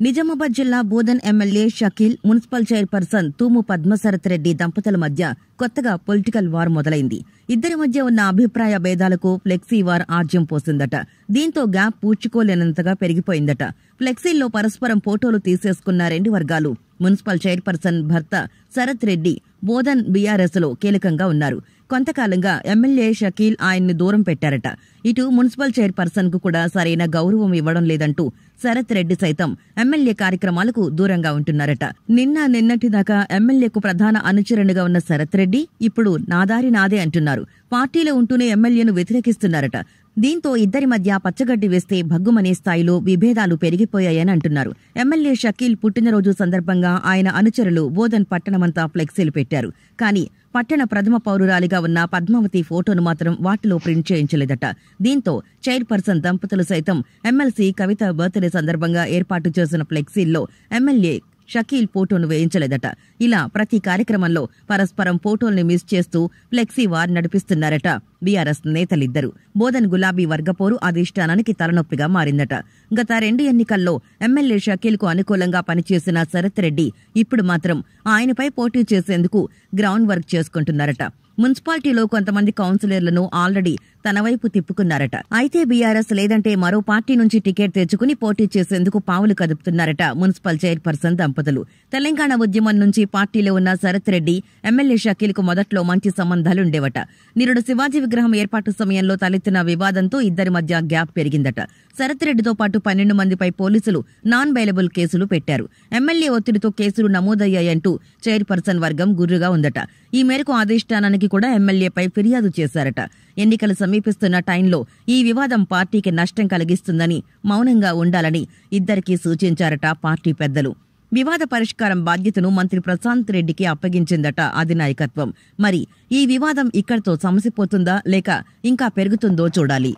నిజామాబాద్ జిల్లా Bodhan MLA Shakeel municipal chairperson Thumu Padmasharath Reddy దంపతుల మధ్య కొత్తగా పొలిటికల్ వార్ మొదలైంది. ఇద్దరి మధ్య ఉన్న అభిప్రాయ భేదాలకు ఫ్లెక్సీ వార్ ఆజ్యం పోసిందట. దీంతో గ్యాప్ పూడ్చుకోలేనంతగా పెరిగిపోయిందట. ఫ్లెక్సీల్లో పరస్పరం ఫోటోలు తీసేసుకున్న రెండు వర్గాలు మున్సిపల్ చైర్పర్సన్ భర్త శరత్ రెడ్డి బోధన్ బీఆర్ఎస్లో కీలకంగా ఉన్నారు. కొంతకాలంగా ఎమ్మెల్యే షకీల్ ఆయన్ని దూరం పెట్టారట. ఇటు మున్సిపల్ చైర్పర్సన్కు కూడా సరైన గౌరవం ఇవ్వడం లేదంటూ శరత్ రెడ్డి సైతం ఎమ్మెల్యే కార్యక్రమాలకు దూరంగా ఉంటున్నారట. నిన్న నిన్నటిదాకా ఎమ్మెల్యేకు ప్రధాన అనుచరునిగా ఉన్న శరత్ రెడ్డి ఇప్పుడు నాదారి నాదే అంటున్నారు. పార్టీలో ఉంటూనే ఎమ్మెల్యేను వ్యతిరేకిస్తున్నారట. దీంతో ఇద్దరి మధ్య పచ్చగడ్డి వేస్తే భగ్గుమనే స్థాయిలో విభేదాలు పెరిగిపోయాయని అంటున్నారు. ఎమ్మెల్యే షకీల్ పుట్టినరోజు సందర్భంగా ఆయన అనుచరులు బోధన్ పట్టణమంతా ఫ్లెక్సీలు పెట్టారు. కానీ పట్టణ ప్రథమ పౌరురాలిగా ఉన్న పద్మావతి ఫోటోను మాత్రం వాటిలో ప్రింట్ చేయించలేదట. దీంతో చైర్పర్సన్ దంపతులు సైతం ఎమ్మెల్సీ కవిత బర్త్డే సందర్భంగా ఏర్పాటు చేసిన ఫ్లెక్సీల్లో ఎమ్మెల్యే షకీల్ ఫోటోను వేయించలేదట. ఇలా ప్రతి కార్యక్రమంలో పరస్పరం ఫోటోల్ని మిస్ చేస్తూ ఫ్లెక్సీ వార్ నడిపిస్తున్నారట. బీఆర్ఎస్ నేతలిద్దరు. బోధన్ గులాబీ వర్గపోరు అధిష్టానానికి తలనొప్పిగా మారిందట. గత రెండు ఎన్నికల్లో ఎమ్మెల్యే షకీల్కు అనుకూలంగా పనిచేసిన శరత్ రెడ్డి ఇప్పుడు మాత్రం ఆయనపై పోటీ చేసేందుకు గ్రౌండ్ వర్క్ చేసుకుంటున్నారట. మున్సిపాలిటీలో కొంతమంది కౌన్సిలర్లను ఆల్రెడీ తన వైపు తిప్పుకున్నారట. అయితే బీఆర్ఎస్ లేదంటే మరో పార్టీ నుంచి టికెట్ తెచ్చుకుని పోటీ చేసేందుకు పావులు కదుపుతున్నారట మున్సిపల్ చైర్పర్సన్ దంపతులు. తెలంగాణ ఉద్యమం నుంచి పార్టీలో ఉన్న శరత్ రెడ్డి ఎమ్మెల్యే షకీల్కు మొదట్లో మంచి సంబంధాలుండేవట. నిరుడు శివాజీ విగ్రహం ఏర్పాటు సమయంలో తలెత్తిన వివాదంతో ఇద్దరి మధ్య గ్యాప్ పెరిగిందట. శరత్ రెడ్డితో పాటు పన్నెండు మందిపై పోలీసులు నాన్ బైలబుల్ కేసులు పెట్టారు. ఎమ్మెల్యే ఒత్తిడితో కేసులు నమోదయ్యాయంటూ చైర్పర్సన్ వర్గం గుర్రుగా ఉందట. ఈ మేరకు అధిష్టానానికి కూడా ఎమ్మెల్యేపై ఫిర్యాదు చేశారట. ఎన్నికలు సమీపిస్తున్న టైంలో ఈ వివాదం పార్టీకి నష్టం కలిగిస్తుందని మౌనంగా ఉండాలని ఇద్దరికీ సూచించారట పార్టీ పెద్దలు. వివాద పరిష్కారం బాధ్యతను మంత్రి ప్రశాంత్ రెడ్డికి అప్పగించిందట అధినాయకత్వం. మరి ఈ వివాదం ఇక్కడతో సమసిపోతుందా లేక ఇంకా పెరుగుతుందో చూడాలి.